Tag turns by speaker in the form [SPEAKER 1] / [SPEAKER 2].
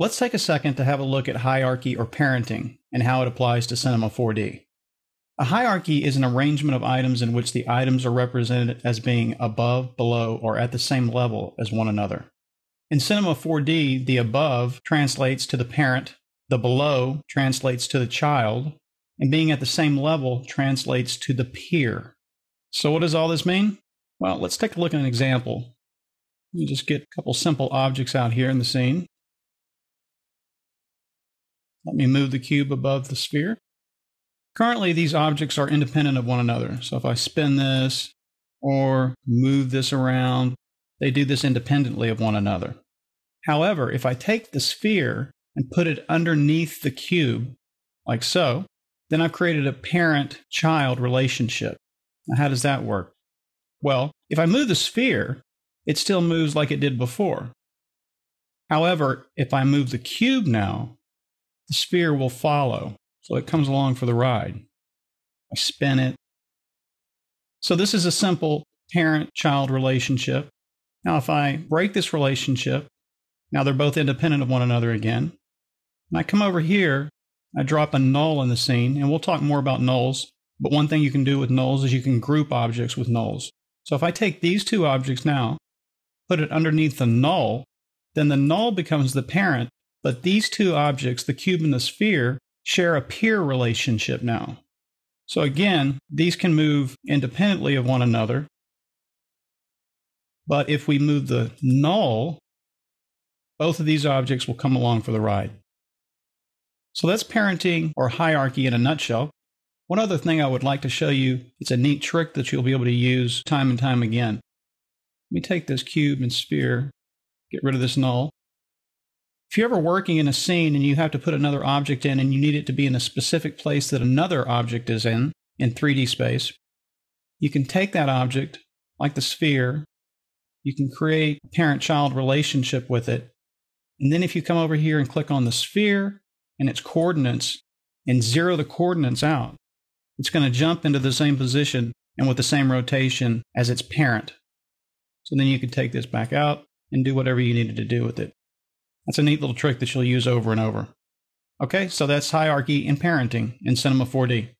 [SPEAKER 1] Let's take a second to have a look at hierarchy or parenting and how it applies to Cinema 4D. A hierarchy is an arrangement of items in which the items are represented as being above, below, or at the same level as one another. In Cinema 4D, the above translates to the parent, the below translates to the child, and being at the same level translates to the peer. So, what does all this mean? Well, let's take a look at an example. Let me just get a couple simple objects out here in the scene. Let me move the cube above the sphere. Currently, these objects are independent of one another. So if I spin this or move this around, they do this independently of one another. However, if I take the sphere and put it underneath the cube, like so, then I've created a parent child relationship. Now, how does that work? Well, if I move the sphere, it still moves like it did before. However, if I move the cube now, the sphere will follow. So it comes along for the ride. I spin it. So this is a simple parent child relationship. Now, if I break this relationship, now they're both independent of one another again. And I come over here, I drop a null in the scene, and we'll talk more about nulls. But one thing you can do with nulls is you can group objects with nulls. So if I take these two objects now, put it underneath the null, then the null becomes the parent, but these two objects, the cube and the sphere, share a peer relationship now. So again, these can move independently of one another. But if we move the null, both of these objects will come along for the ride. So that's parenting or hierarchy in a nutshell. One other thing I would like to show you, it's a neat trick that you'll be able to use time and time again. Let me take this cube and sphere, get rid of this null. If you're ever working in a scene and you have to put another object in and you need it to be in a specific place that another object is in, in 3D space, you can take that object, like the sphere, you can create a parent child relationship with it. And then if you come over here and click on the sphere and its coordinates and zero the coordinates out, it's going to jump into the same position and with the same rotation as its parent. So then you can take this back out and do whatever you needed to do with it. That's a neat little trick that you'll use over and over. Okay, so that's hierarchy in parenting in Cinema 4D.